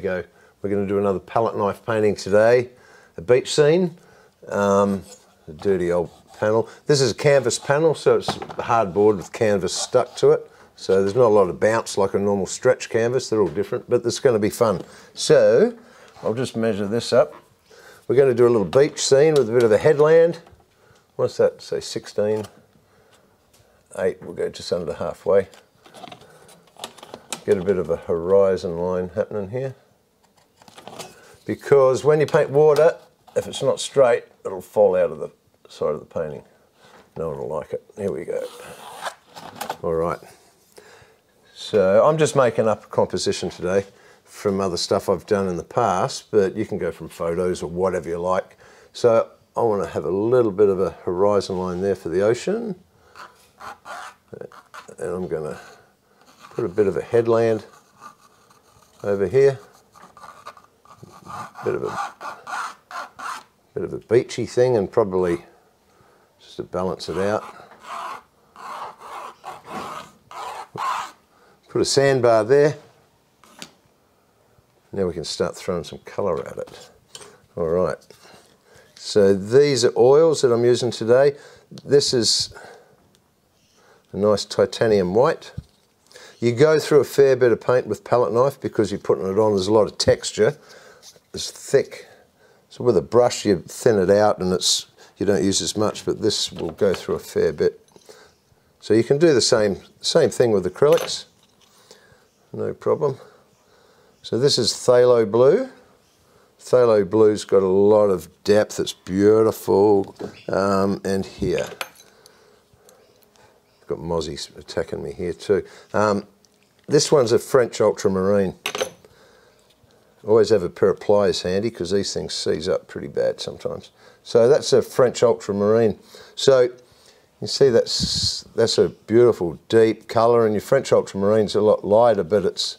we go. We're going to do another palette knife painting today. A beach scene, um, a dirty old panel. This is a canvas panel, so it's hardboard with canvas stuck to it. So there's not a lot of bounce like a normal stretch canvas. They're all different, but it's going to be fun. So I'll just measure this up. We're going to do a little beach scene with a bit of a headland. What's that? Say 16, 8. We'll go just under halfway. Get a bit of a horizon line happening here. Because when you paint water, if it's not straight, it'll fall out of the side of the painting. No one will like it. Here we go. All right. So I'm just making up a composition today from other stuff I've done in the past, but you can go from photos or whatever you like. So I want to have a little bit of a horizon line there for the ocean. And I'm going to put a bit of a headland over here. Bit of a bit of a beachy thing and probably just to balance it out. Put a sandbar there. Now we can start throwing some colour at it. All right. So these are oils that I'm using today. This is a nice titanium white. You go through a fair bit of paint with palette knife because you're putting it on, there's a lot of texture. It's thick. So with a brush you thin it out and it's you don't use as much, but this will go through a fair bit. So you can do the same, same thing with acrylics no problem. So this is phthalo blue. Phthalo blue's got a lot of depth, it's beautiful. Um, and here, I've got mozzies attacking me here too. Um, this one's a French ultramarine. Always have a pair of pliers handy because these things seize up pretty bad sometimes. So that's a French ultramarine. So you see that's that's a beautiful deep colour and your French ultramarine's a lot lighter but it's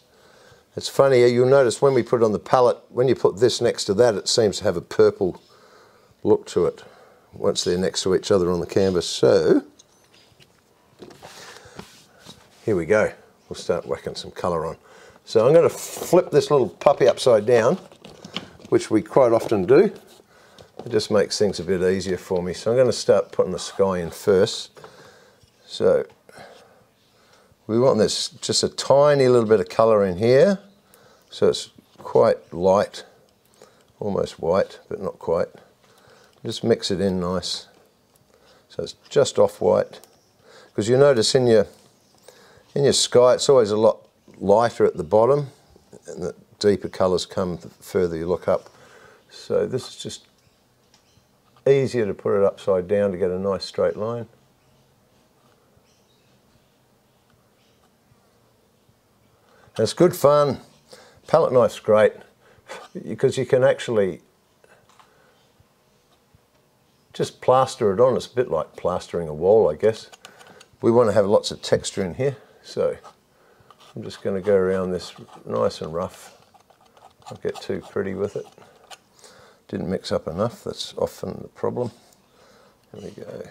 it's funny eh? you'll notice when we put it on the palette when you put this next to that it seems to have a purple look to it once they're next to each other on the canvas so here we go we'll start whacking some colour on so I'm going to flip this little puppy upside down which we quite often do it just makes things a bit easier for me. So I'm going to start putting the sky in first. So we want this just a tiny little bit of colour in here. So it's quite light, almost white, but not quite. Just mix it in nice. So it's just off-white. Because you notice in your, in your sky, it's always a lot lighter at the bottom, and the deeper colours come the further you look up. So this is just easier to put it upside down to get a nice straight line. And it's good fun. Palette knife's great because you can actually just plaster it on. It's a bit like plastering a wall, I guess. We want to have lots of texture in here, so I'm just going to go around this nice and rough. Don't get too pretty with it. Didn't mix up enough, that's often the problem. There we go.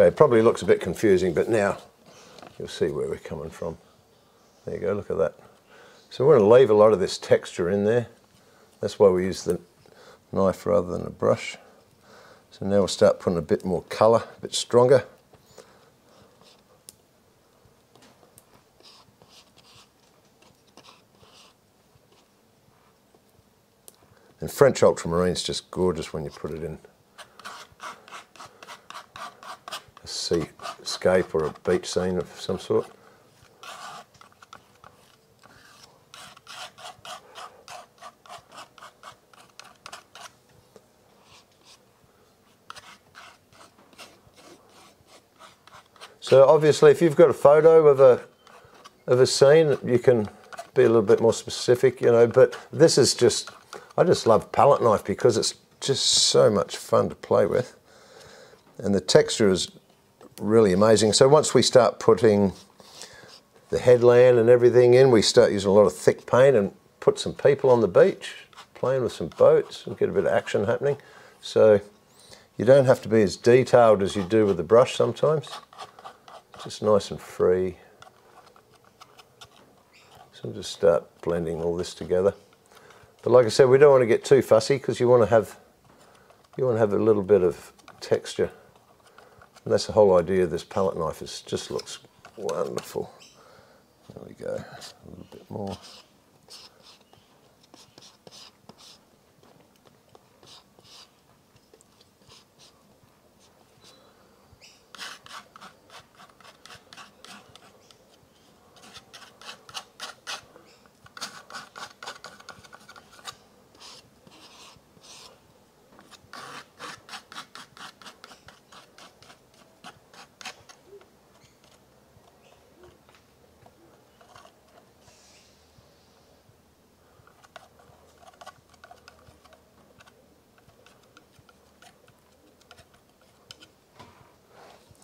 Okay, it probably looks a bit confusing, but now you'll see where we're coming from. There you go, look at that. So we're going to leave a lot of this texture in there. That's why we use the knife rather than a brush. So now we'll start putting a bit more colour, a bit stronger. And French ultramarine is just gorgeous when you put it in a seascape or a beach scene of some sort. So obviously if you've got a photo of a, of a scene, you can be a little bit more specific, you know, but this is just, I just love palette knife because it's just so much fun to play with. And the texture is really amazing. So once we start putting the headland and everything in, we start using a lot of thick paint and put some people on the beach, playing with some boats and get a bit of action happening. So you don't have to be as detailed as you do with the brush sometimes. Just nice and free. So we'll just start blending all this together. But like I said, we don't want to get too fussy because you want to have you want to have a little bit of texture. And that's the whole idea of this palette knife. It just looks wonderful. There we go. A little bit more.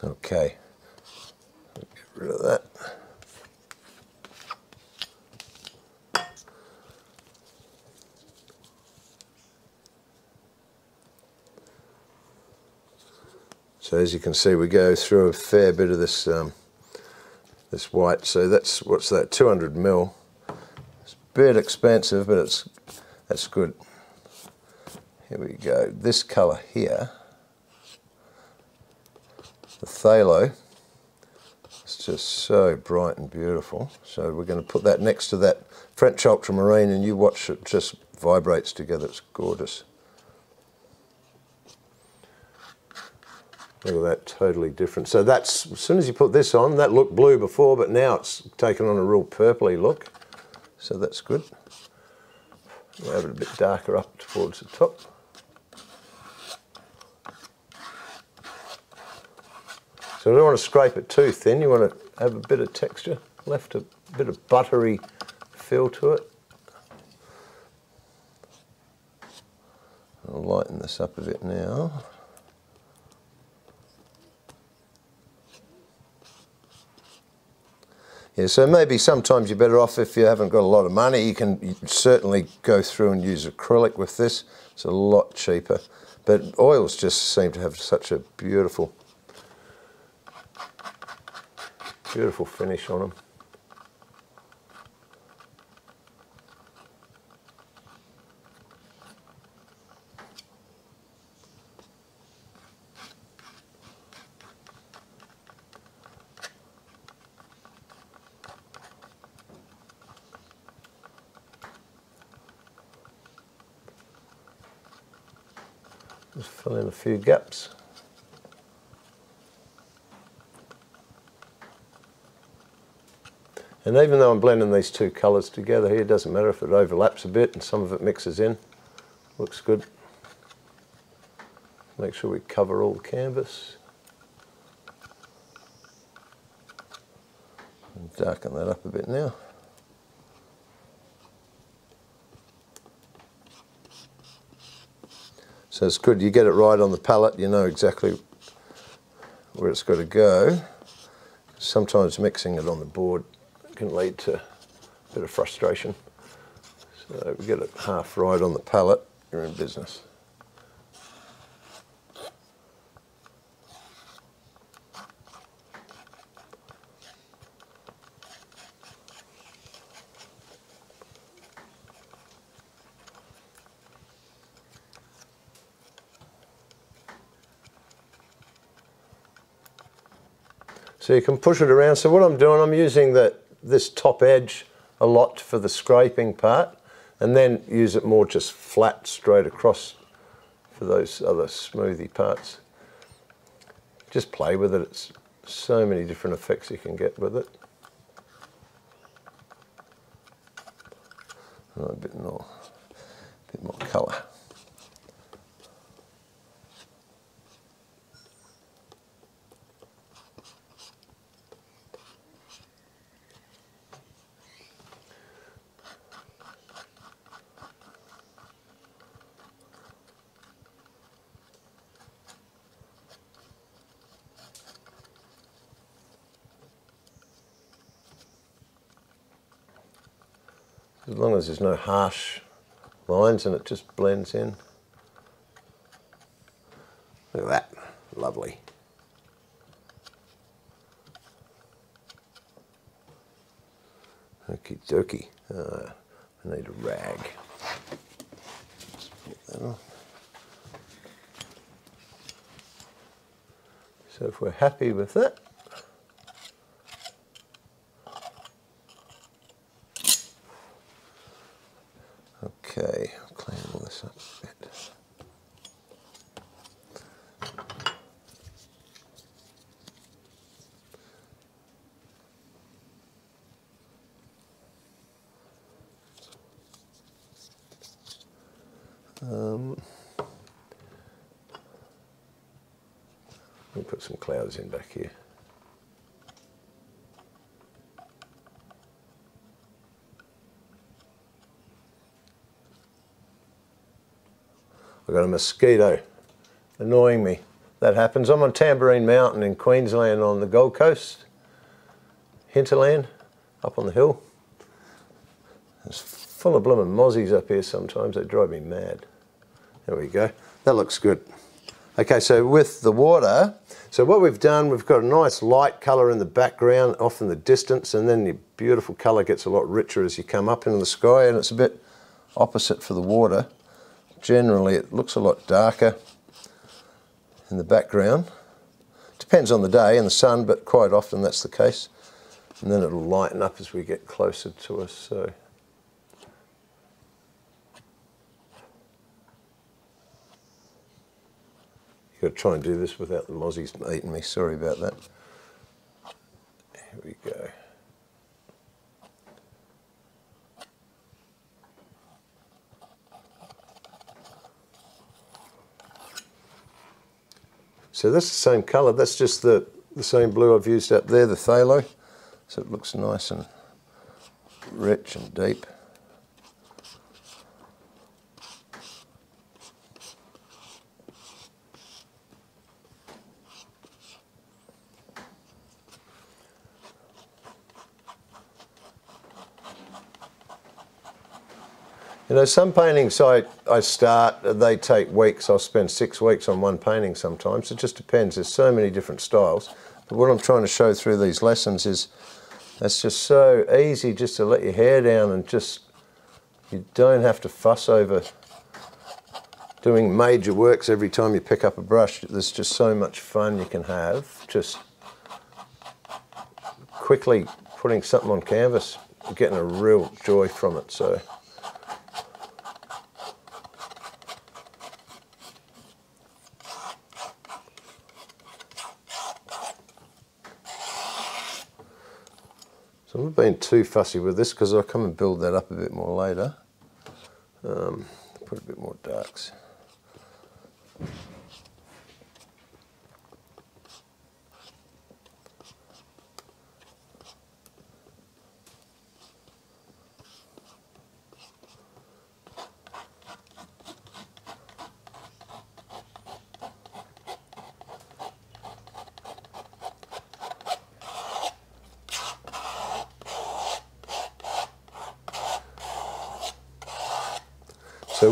Okay, get rid of that. So as you can see, we go through a fair bit of this um, this white. So that's what's that? 200 mil. It's a bit expensive, but it's that's good. Here we go. This colour here phthalo it's just so bright and beautiful. So we're going to put that next to that French ultramarine and you watch it just vibrates together. It's gorgeous. Look at that, totally different. So that's, as soon as you put this on, that looked blue before, but now it's taken on a real purpley look. So that's good. We'll have it a bit darker up towards the top. So you don't want to scrape it too thin, you want to have a bit of texture left, a bit of buttery feel to it. I'll lighten this up a bit now. Yeah, so maybe sometimes you're better off if you haven't got a lot of money. You can certainly go through and use acrylic with this. It's a lot cheaper. But oils just seem to have such a beautiful Beautiful finish on them. Just fill in a few gaps. And even though I'm blending these two colours together here, it doesn't matter if it overlaps a bit and some of it mixes in. Looks good. Make sure we cover all the canvas. And darken that up a bit now. So it's good, you get it right on the palette, you know exactly where it's got to go. Sometimes mixing it on the board can lead to a bit of frustration. So we get it half right on the pallet, you're in business. So you can push it around. So what I'm doing, I'm using that this top edge a lot for the scraping part and then use it more just flat straight across for those other smoothie parts. Just play with it. It's so many different effects you can get with it. Oh, a bit more, a bit more colour. There's no harsh lines and it just blends in. Look at that, lovely. Okie dokie. Uh, I need a rag. So if we're happy with that, okay, I'll clean all this up a bit. Um, let me put in back here. I've got a mosquito annoying me. That happens. I'm on Tamborine Mountain in Queensland on the Gold Coast, hinterland, up on the hill. It's full of blooming mozzies up here sometimes. They drive me mad. There we go. That looks good. Okay, so with the water, so what we've done, we've got a nice light colour in the background, off in the distance, and then the beautiful colour gets a lot richer as you come up into the sky, and it's a bit opposite for the water. Generally, it looks a lot darker in the background. Depends on the day and the sun, but quite often that's the case. And then it'll lighten up as we get closer to us. So. Got to try and do this without the mozzies eating me. Sorry about that. Here we go. So that's the same colour. That's just the, the same blue I've used up there, the phthalo. So it looks nice and rich and deep. You know, some paintings I, I start, they take weeks. I'll spend six weeks on one painting sometimes. It just depends. There's so many different styles. But what I'm trying to show through these lessons is it's just so easy just to let your hair down and just, you don't have to fuss over doing major works every time you pick up a brush. There's just so much fun you can have. Just quickly putting something on canvas, getting a real joy from it. So. So I'm not being too fussy with this because I'll come and build that up a bit more later. Um, put a bit more darks.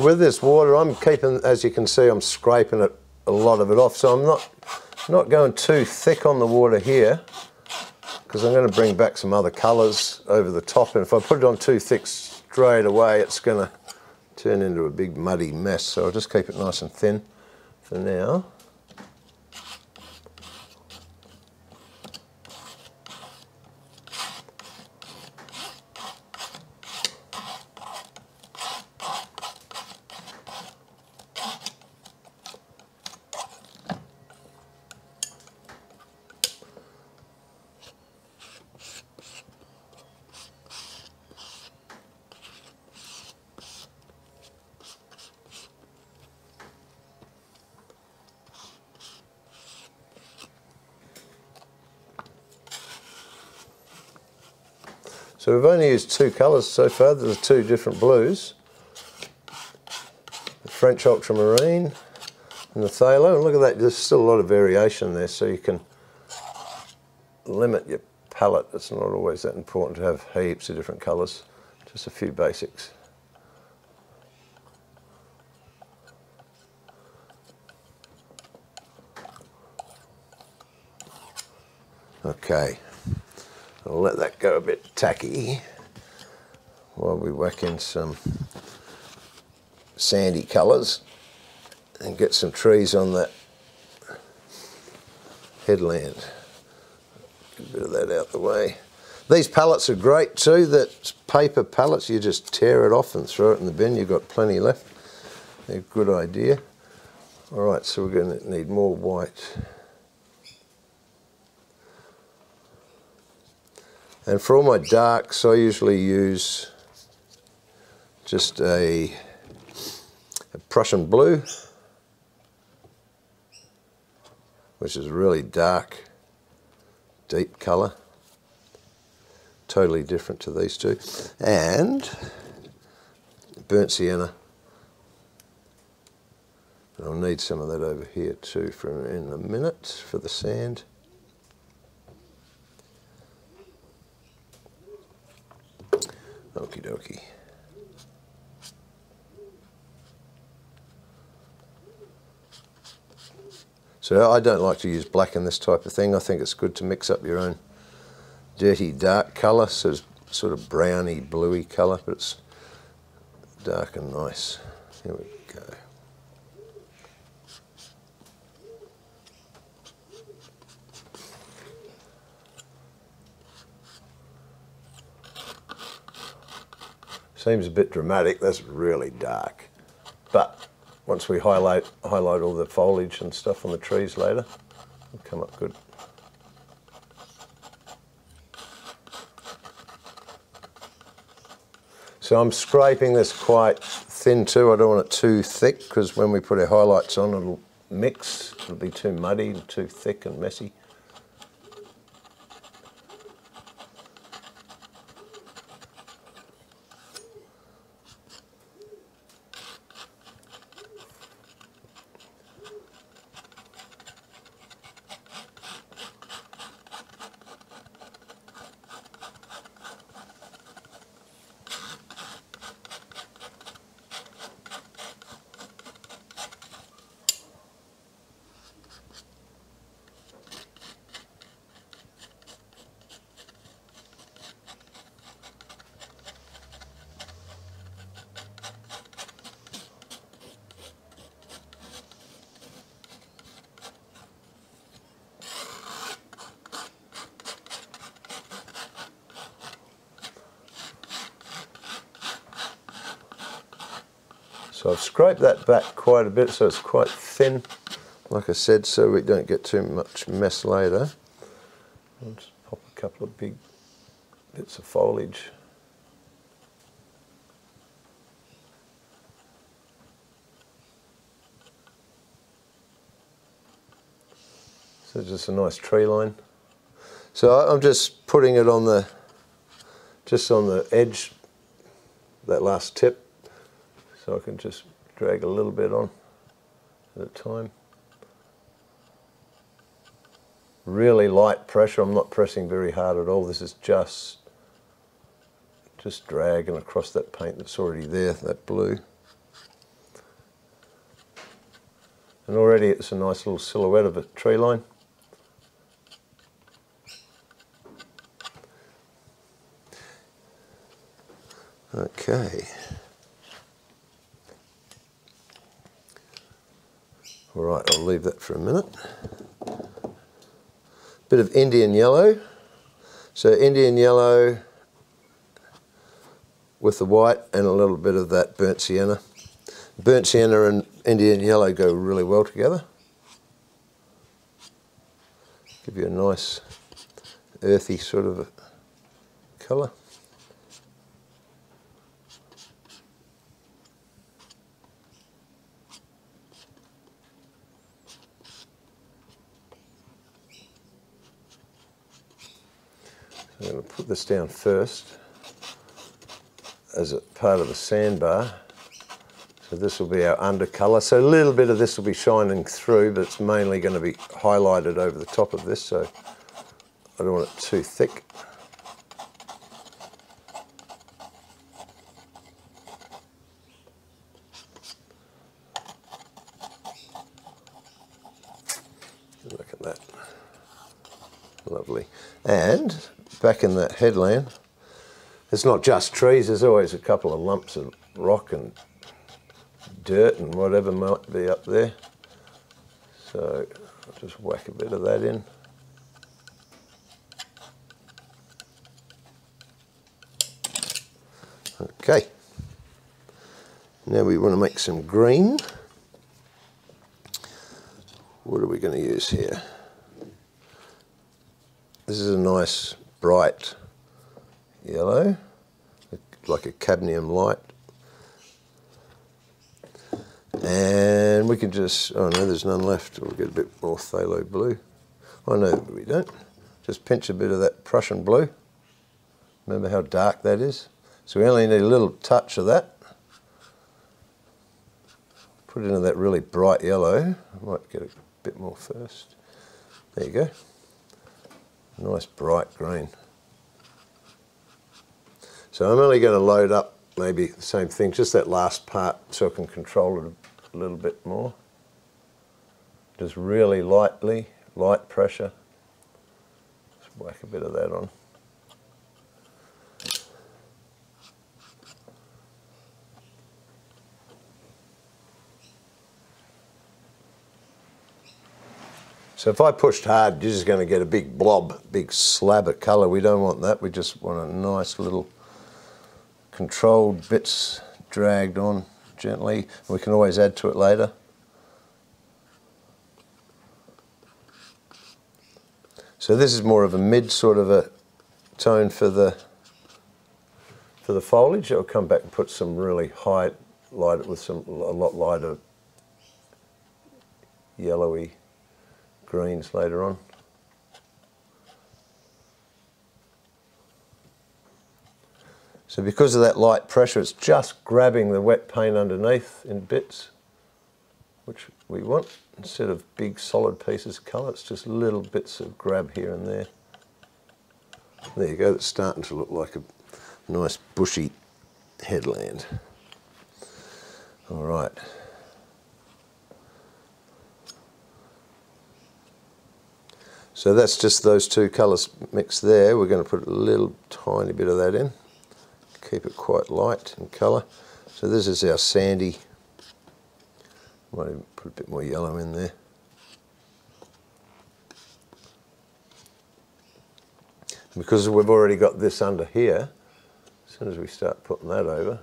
With this water, I'm keeping, as you can see, I'm scraping it, a lot of it off. So I'm not, not going too thick on the water here because I'm going to bring back some other colours over the top. And if I put it on too thick straight away, it's going to turn into a big muddy mess. So I'll just keep it nice and thin for now. So we've only used two colours so far. There's two different blues. The French ultramarine and the phthalo. And look at that, there's still a lot of variation there, so you can limit your palette. It's not always that important to have heaps of different colours. Just a few basics. Okay, I'll let that go a bit tacky while we whack in some sandy colours and get some trees on that headland. Get a bit of that out the way. These pallets are great too, that paper pallets, you just tear it off and throw it in the bin, you've got plenty left. They're a good idea. All right, so we're going to need more white. And for all my darks, I usually use just a, a Prussian blue, which is really dark, deep colour. Totally different to these two. And burnt sienna. I'll need some of that over here too for in a minute for the sand. Okie dokie. So I don't like to use black in this type of thing. I think it's good to mix up your own dirty dark colour, so it's sort of browny bluey colour, but it's dark and nice. Here we go. Seems a bit dramatic, that's really dark. But once we highlight highlight all the foliage and stuff on the trees later, it'll come up good. So I'm scraping this quite thin too. I don't want it too thick because when we put our highlights on it'll mix. It'll be too muddy and too thick and messy. So I've scraped that back quite a bit so it's quite thin, like I said, so we don't get too much mess later. I'll just pop a couple of big bits of foliage. So just a nice tree line. So I'm just putting it on the, just on the edge, that last tip, so I can just drag a little bit on at a time. Really light pressure, I'm not pressing very hard at all. This is just, just dragging across that paint that's already there, that blue. And already it's a nice little silhouette of a tree line. Okay. Right, I'll leave that for a minute. Bit of Indian yellow. So Indian yellow with the white and a little bit of that burnt sienna. Burnt sienna and Indian yellow go really well together. Give you a nice earthy sort of colour. I'm going to put this down first as a part of the sandbar. So this will be our undercolour. So a little bit of this will be shining through, but it's mainly going to be highlighted over the top of this, so I don't want it too thick. Lovely. And back in that headland, it's not just trees, there's always a couple of lumps of rock and dirt and whatever might be up there. So I'll just whack a bit of that in. Okay. Now we want to make some green. What are we going to use here? This is a nice bright yellow, like a cadmium light. And we can just, oh no, there's none left. We'll get a bit more phthalo blue. Oh no, we don't. Just pinch a bit of that Prussian blue. Remember how dark that is? So we only need a little touch of that. Put it into that really bright yellow. I might get a bit more first. There you go. Nice bright green. So I'm only going to load up maybe the same thing, just that last part so I can control it a little bit more. Just really lightly, light pressure. Just whack a bit of that on. So if I pushed hard, you're just going to get a big blob, big slab of colour. We don't want that. We just want a nice little controlled bits dragged on gently. We can always add to it later. So this is more of a mid sort of a tone for the for the foliage. I'll come back and put some really high light with some a lot lighter yellowy greens later on. So because of that light pressure, it's just grabbing the wet paint underneath in bits, which we want. Instead of big solid pieces of colour, it's just little bits of grab here and there. There you go, it's starting to look like a nice bushy headland. All right. So that's just those two colours mixed there. We're going to put a little tiny bit of that in. Keep it quite light in colour. So this is our sandy. Might even put a bit more yellow in there. Because we've already got this under here, as soon as we start putting that over,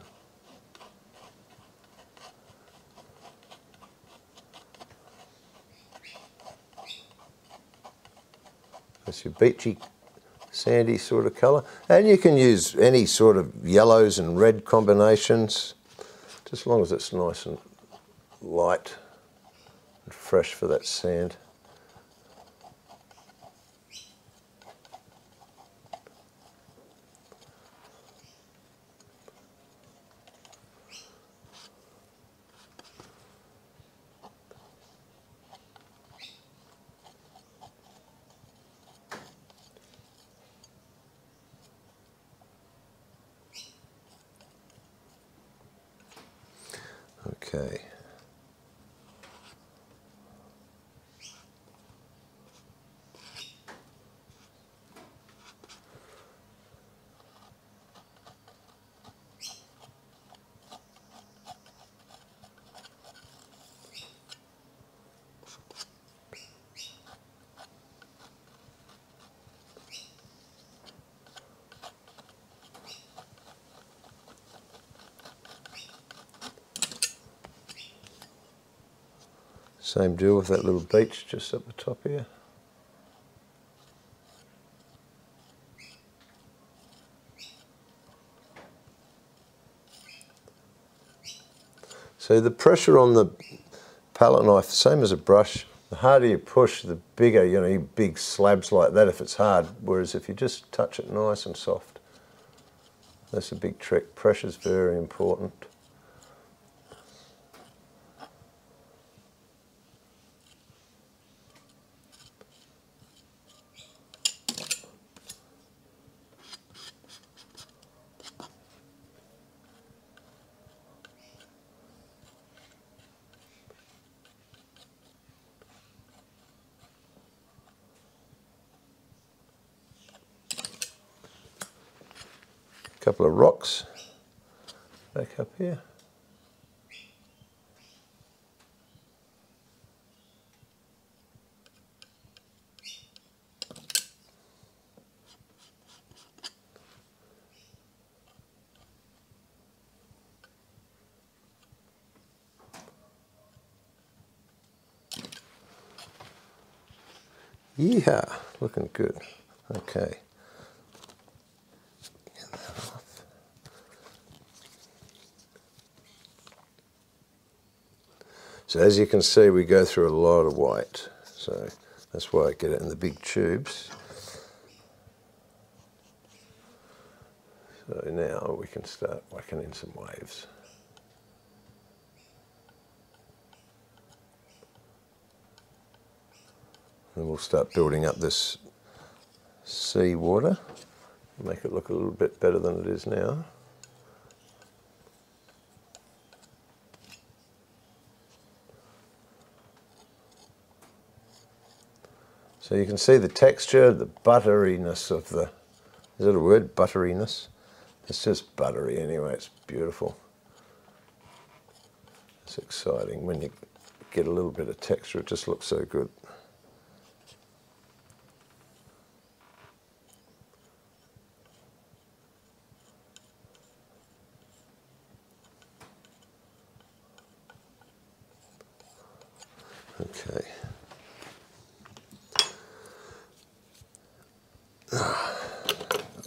That's your beachy, sandy sort of colour. And you can use any sort of yellows and red combinations, just as long as it's nice and light and fresh for that sand. Okay. Same deal with that little beach just at the top here. So the pressure on the palette knife, same as a brush, the harder you push, the bigger, you know, you big slabs like that if it's hard, whereas if you just touch it nice and soft, that's a big trick. Pressure's very important. Back up here. Yeah, looking good. Okay. So as you can see, we go through a lot of white. So that's why I get it in the big tubes. So now we can start whacking in some waves. And we'll start building up this sea water, make it look a little bit better than it is now. So you can see the texture, the butteriness of the, is it a word, butteriness? It's just buttery anyway, it's beautiful. It's exciting when you get a little bit of texture, it just looks so good. Okay.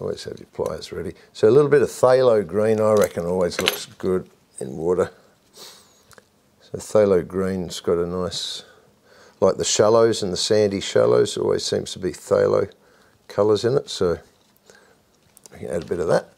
Always have your pliers ready. So a little bit of phthalo green, I reckon, always looks good in water. So phthalo green's got a nice, like the shallows and the sandy shallows, always seems to be phthalo colours in it. So we can add a bit of that.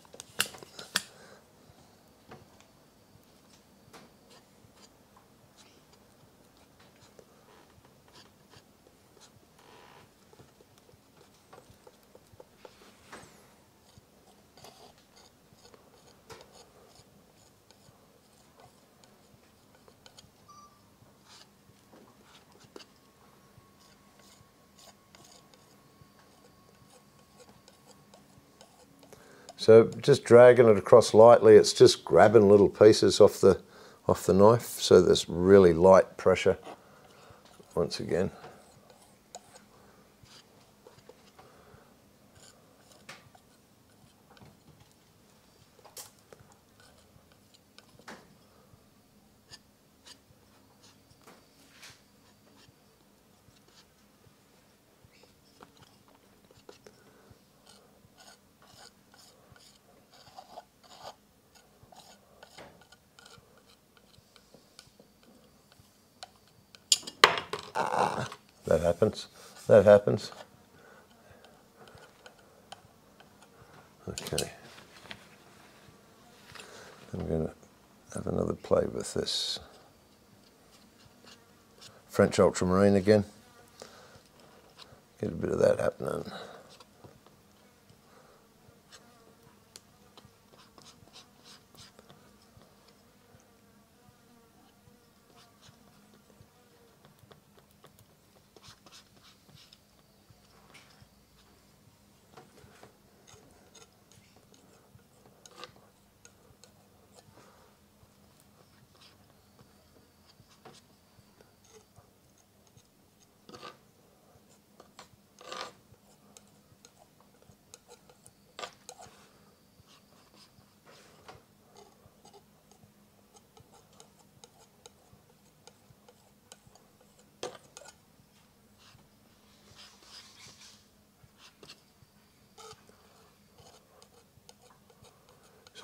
So just dragging it across lightly, it's just grabbing little pieces off the off the knife. So there's really light pressure once again. That happens. That happens. Okay. I'm going to have another play with this French ultramarine again. Get a bit of that happening.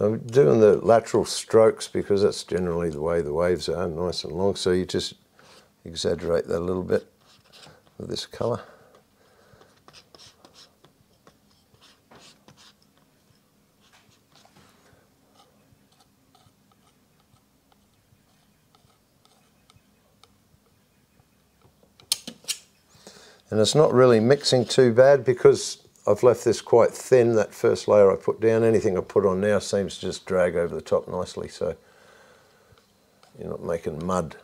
So I'm doing the lateral strokes because that's generally the way the waves are, nice and long. So you just exaggerate that a little bit with this colour. And it's not really mixing too bad because I've left this quite thin, that first layer I put down. Anything I put on now seems to just drag over the top nicely, so you're not making mud.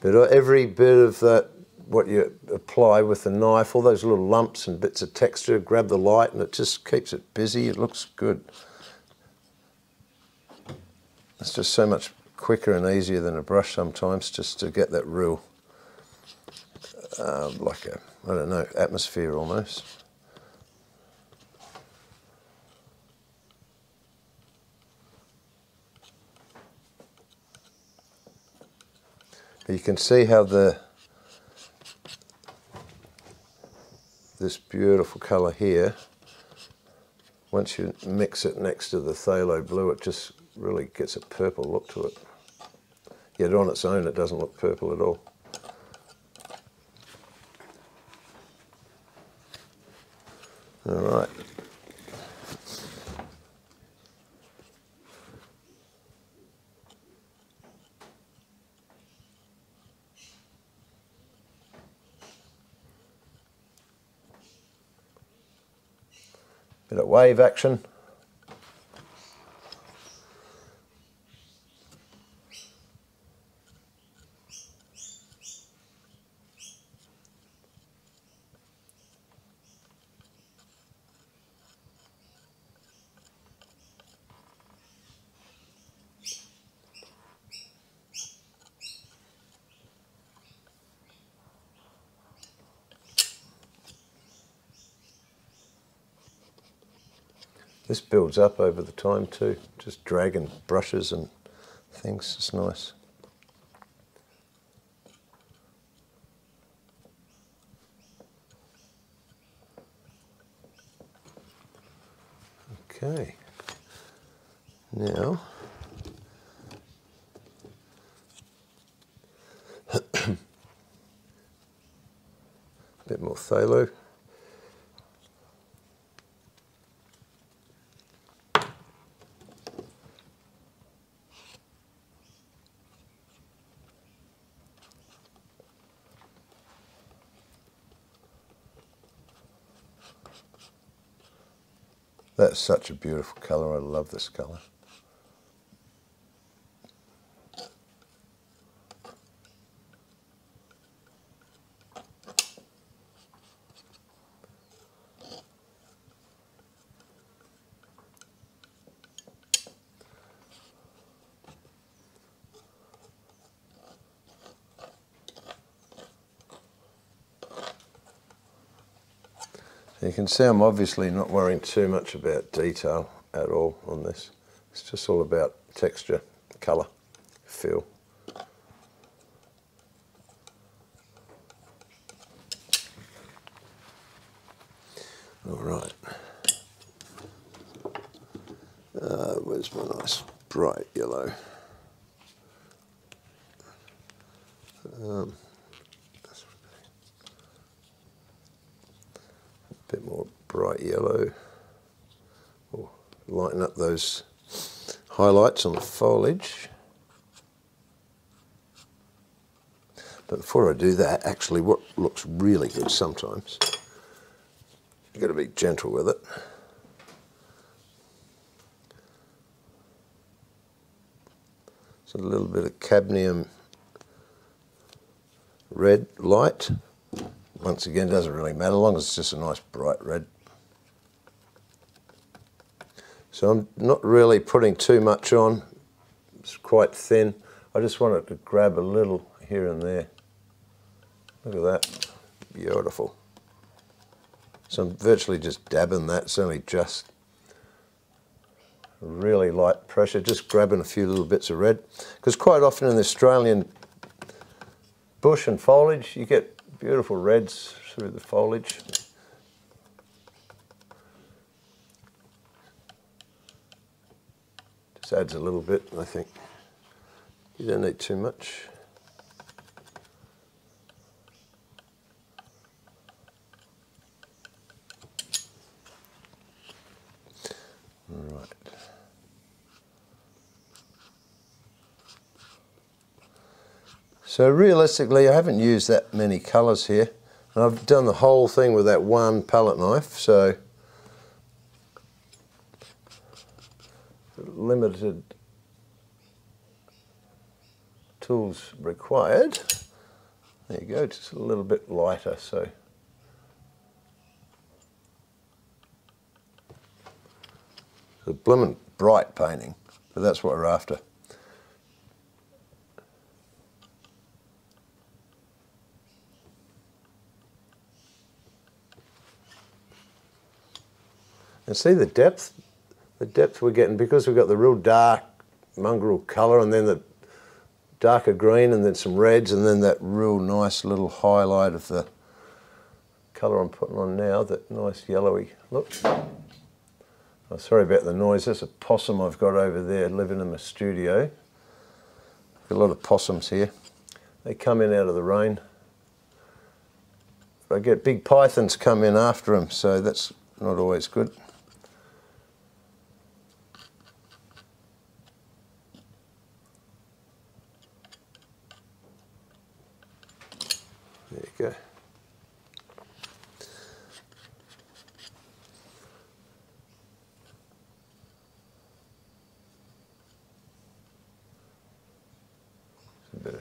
But uh, every bit of that what you apply with the knife, all those little lumps and bits of texture, grab the light and it just keeps it busy. It looks good. It's just so much quicker and easier than a brush sometimes just to get that real, uh, like a, I don't know, atmosphere almost. But you can see how the this beautiful colour here, once you mix it next to the phthalo blue, it just really gets a purple look to it. Yet on its own, it doesn't look purple at all. All right. Bit of wave action. Builds up over the time too, just dragging brushes and things, it's nice. Okay, now a bit more phthalo. That's such a beautiful colour. I love this colour. You can see I'm obviously not worrying too much about detail at all on this. It's just all about texture, colour, feel. All right. Uh, where's my nice bright yellow? Um, bit more bright yellow. Or lighten up those on the foliage. But before I do that, actually what looks really good sometimes, you've got to be gentle with it. So a little bit of cadmium red light once again, doesn't really matter, as long as it's just a nice bright red. So I'm not really putting too much on. It's quite thin. I just want it to grab a little here and there. Look at that. Beautiful. So I'm virtually just dabbing that. It's only just really light pressure, just grabbing a few little bits of red. Because quite often in the Australian bush and foliage, you get beautiful reds through the foliage. Just adds a little bit, I think. You don't need too much. Right. So realistically, I haven't used that many colours here. And I've done the whole thing with that one palette knife, so limited tools required. There you go, just a little bit lighter. So a blooming bright painting, but that's what we're after. And see the depth, the depth we're getting because we've got the real dark mongrel colour and then the darker green and then some reds and then that real nice little highlight of the colour I'm putting on now, that nice yellowy look. Oh, sorry about the noise, there's a possum I've got over there living in my studio. Got a lot of possums here. They come in out of the rain. I get big pythons come in after them, so that's not always good.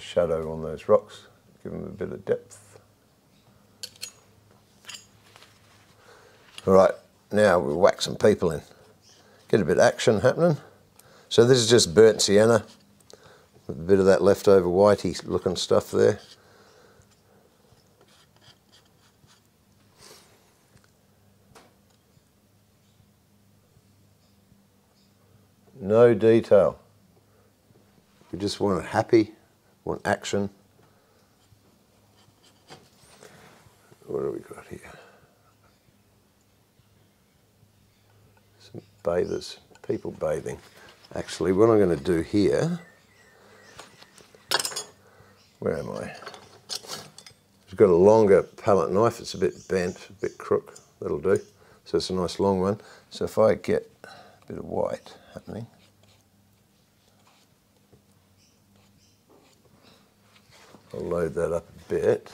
Shadow on those rocks, give them a bit of depth. All right, now we'll whack some people in. Get a bit of action happening. So this is just burnt sienna, with a bit of that leftover whitey looking stuff there. No detail. We just want it happy, want action. What have we got here? Some bathers, people bathing. Actually, what I'm going to do here, where am I? I've got a longer palette knife, it's a bit bent, a bit crook, that'll do. So it's a nice long one. So if I get a bit of white happening, I'll load that up a bit.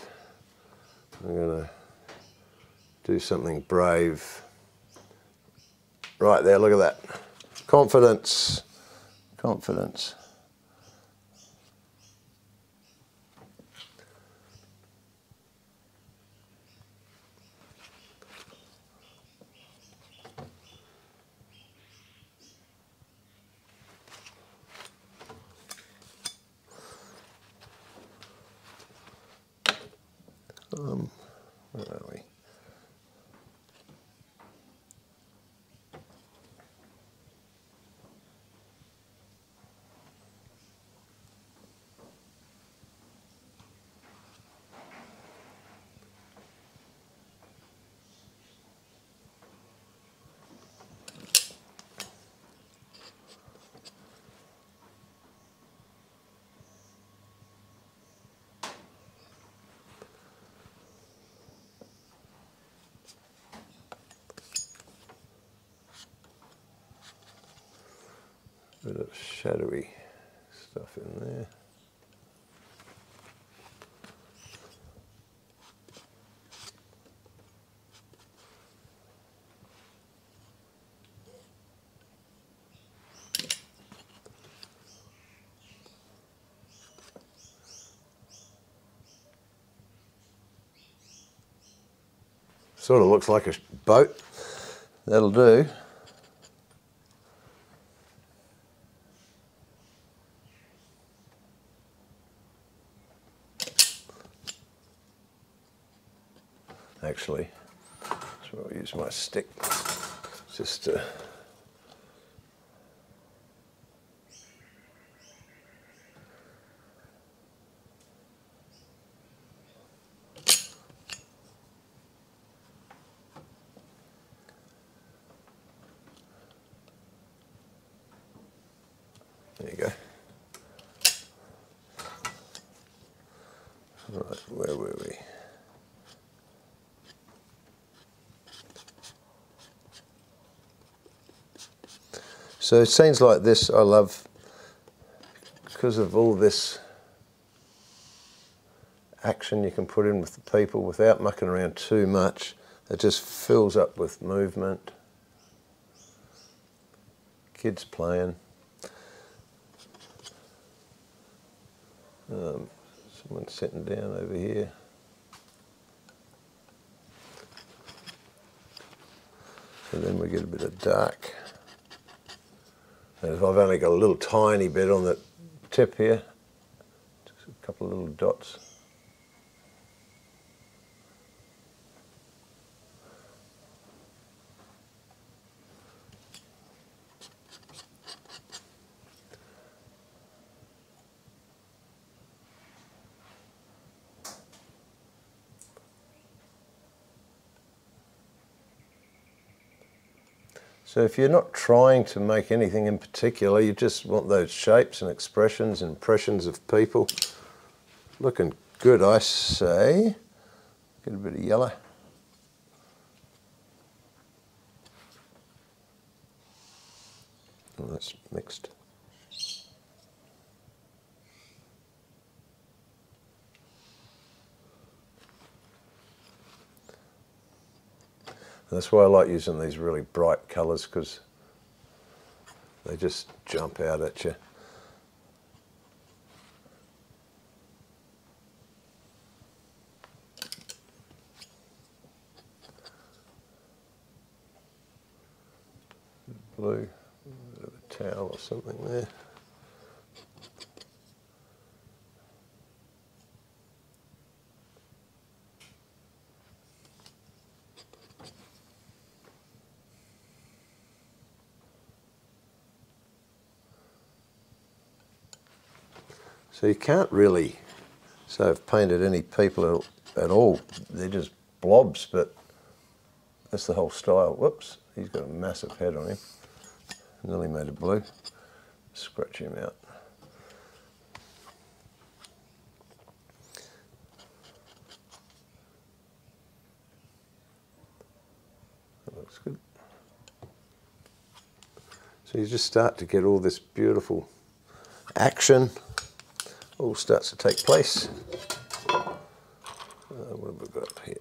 I'm going to do something brave. Right there, look at that. Confidence, confidence. Um, where are we? bit of stuff in there. Sort of looks like a boat. That'll do. actually. So I'll use my stick just to There you go. Right, where were we? So scenes like this I love because of all this action you can put in with the people without mucking around too much. It just fills up with movement. Kids playing. Um, Someone sitting down over here. And then we get a bit of dark. And I've only got a little tiny bit on the tip here, just a couple of little dots. So if you're not trying to make anything in particular, you just want those shapes and expressions, impressions of people. Looking good, I say. Get a bit of yellow. Oh, that's mixed. That's why I like using these really bright colours because they just jump out at you. Blue, a towel or something there. So you can't really say I've painted any people at all. They're just blobs, but that's the whole style. Whoops, he's got a massive head on him. Nearly made it blue. Scratch him out. That looks good. So you just start to get all this beautiful action all starts to take place. Uh, what have we got here?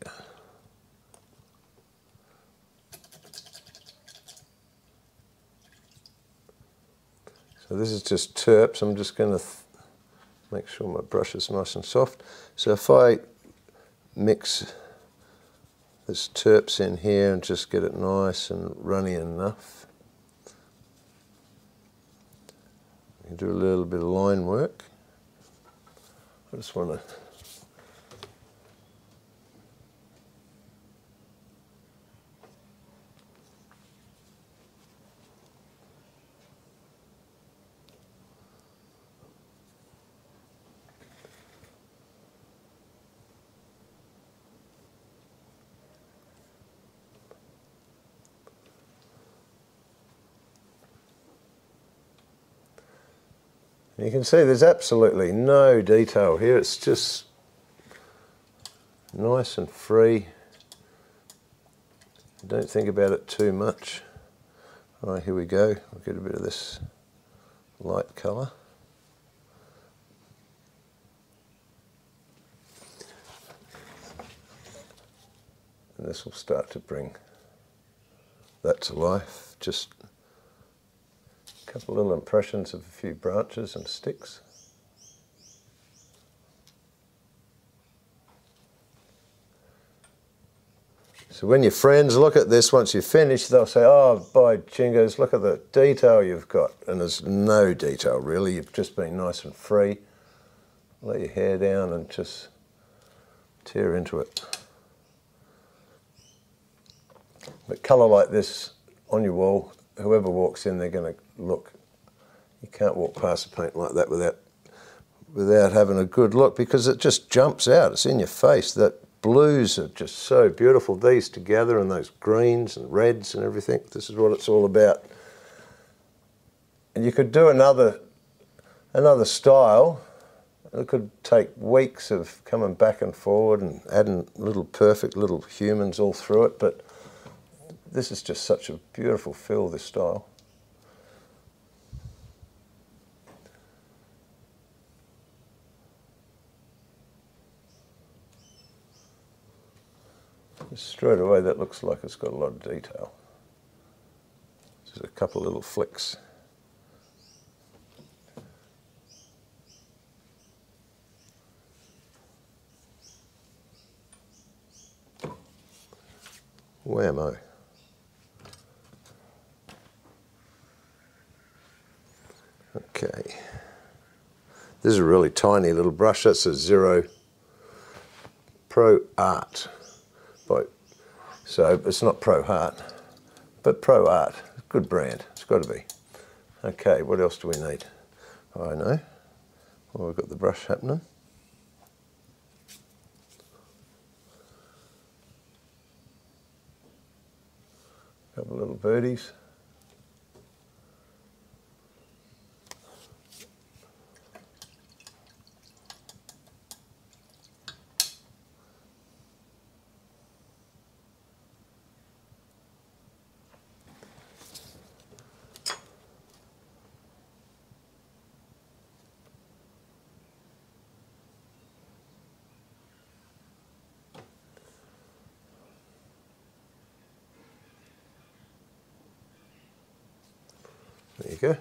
So this is just terps. I'm just going to make sure my brush is nice and soft. So if I mix this terps in here and just get it nice and runny enough, you do a little bit of line work. I just want to You can see there's absolutely no detail here. It's just nice and free. Don't think about it too much. All right, here we go. We'll get a bit of this light colour. And this will start to bring that to life. Just a couple little impressions of a few branches and sticks. So when your friends look at this, once you've finished, they'll say, oh, by jingos, look at the detail you've got. And there's no detail, really. You've just been nice and free. Let your hair down and just tear into it. But colour like this on your wall whoever walks in, they're going to look. You can't walk past a paint like that without without having a good look because it just jumps out. It's in your face. That blues are just so beautiful. These together and those greens and reds and everything. This is what it's all about. And you could do another another style. It could take weeks of coming back and forward and adding little perfect little humans all through it, but this is just such a beautiful feel, this style. Straight away that looks like it's got a lot of detail. Just a couple of little flicks. Where am I? Okay. This is a really tiny little brush. That's a Zero Pro Art. So it's not Pro Hart, but Pro Art. Good brand. It's got to be. Okay, what else do we need? I know. Well, we've got the brush happening. couple little birdies. There you go.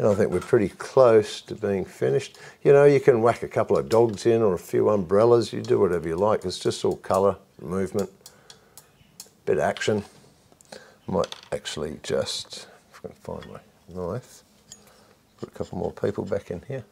And I think we're pretty close to being finished. You know, you can whack a couple of dogs in or a few umbrellas. You do whatever you like. It's just all colour, movement, bit of action. Might actually just, if I can find my knife, put a couple more people back in here.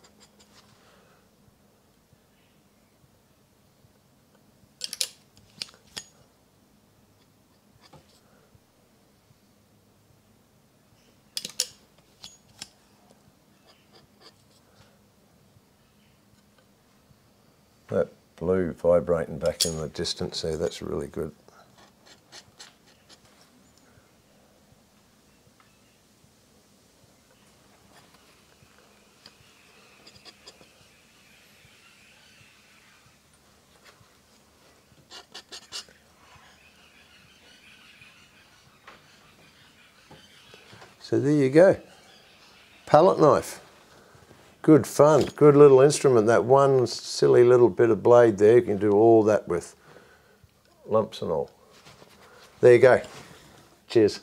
That blue vibrating back in the distance there, that's really good. So there you go. Palette knife. Good fun, good little instrument. That one silly little bit of blade there, you can do all that with lumps and all. There you go. Cheers.